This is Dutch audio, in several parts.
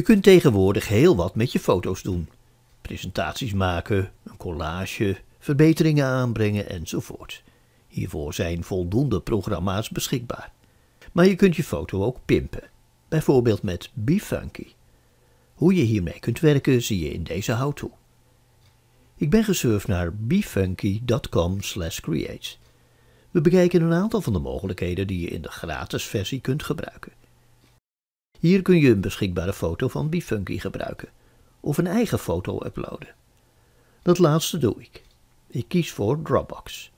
Je kunt tegenwoordig heel wat met je foto's doen. Presentaties maken, een collage, verbeteringen aanbrengen enzovoort. Hiervoor zijn voldoende programma's beschikbaar. Maar je kunt je foto ook pimpen, bijvoorbeeld met BeFunky. Hoe je hiermee kunt werken zie je in deze how-to. Ik ben gesurfd naar befunky.com create. We bekijken een aantal van de mogelijkheden die je in de gratis versie kunt gebruiken. Hier kun je een beschikbare foto van BeFunky gebruiken of een eigen foto uploaden. Dat laatste doe ik. Ik kies voor Dropbox.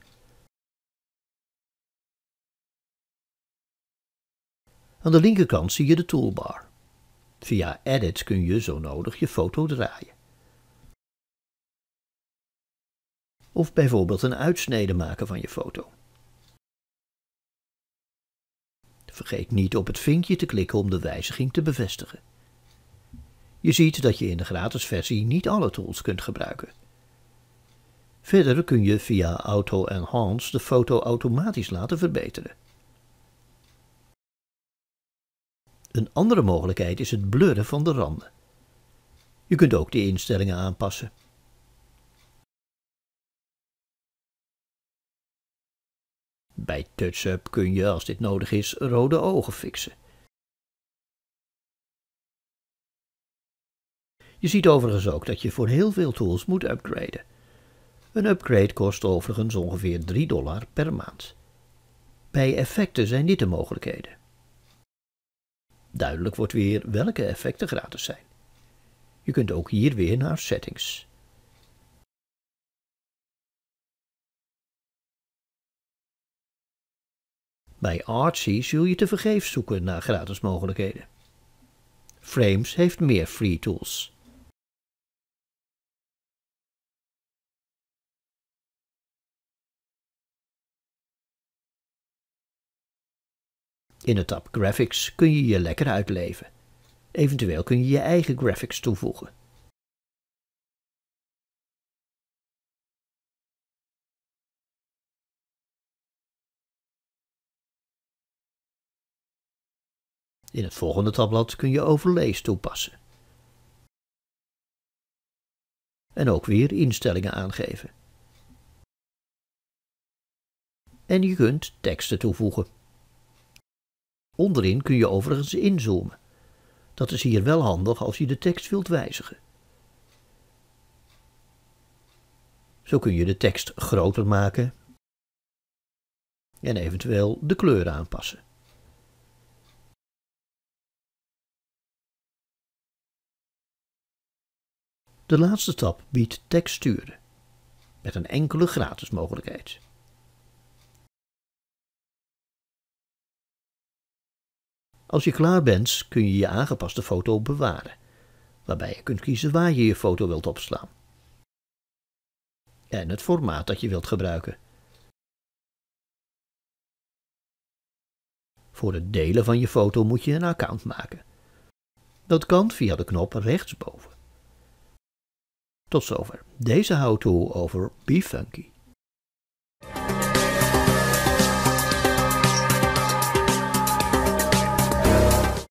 Aan de linkerkant zie je de toolbar. Via Edit kun je zo nodig je foto draaien. Of bijvoorbeeld een uitsnede maken van je foto. Vergeet niet op het vinkje te klikken om de wijziging te bevestigen. Je ziet dat je in de gratis versie niet alle tools kunt gebruiken. Verder kun je via Auto Enhance de foto automatisch laten verbeteren. Een andere mogelijkheid is het blurren van de randen. Je kunt ook de instellingen aanpassen. Bij TouchUp kun je, als dit nodig is, rode ogen fixen. Je ziet overigens ook dat je voor heel veel tools moet upgraden. Een upgrade kost overigens ongeveer 3 dollar per maand. Bij effecten zijn dit de mogelijkheden. Duidelijk wordt weer welke effecten gratis zijn. Je kunt ook hier weer naar Settings. Bij Artsy zul je tevergeefs zoeken naar gratis mogelijkheden. Frames heeft meer free tools. In de tab Graphics kun je je lekker uitleven. Eventueel kun je je eigen graphics toevoegen. In het volgende tabblad kun je overlays toepassen. En ook weer instellingen aangeven. En je kunt teksten toevoegen. Onderin kun je overigens inzoomen. Dat is hier wel handig als je de tekst wilt wijzigen. Zo kun je de tekst groter maken en eventueel de kleur aanpassen. De laatste tab biedt texturen, met een enkele gratis mogelijkheid. Als je klaar bent kun je je aangepaste foto bewaren, waarbij je kunt kiezen waar je je foto wilt opslaan. En het formaat dat je wilt gebruiken. Voor het delen van je foto moet je een account maken. Dat kan via de knop rechtsboven. Tot zover deze how-to over BeFunky.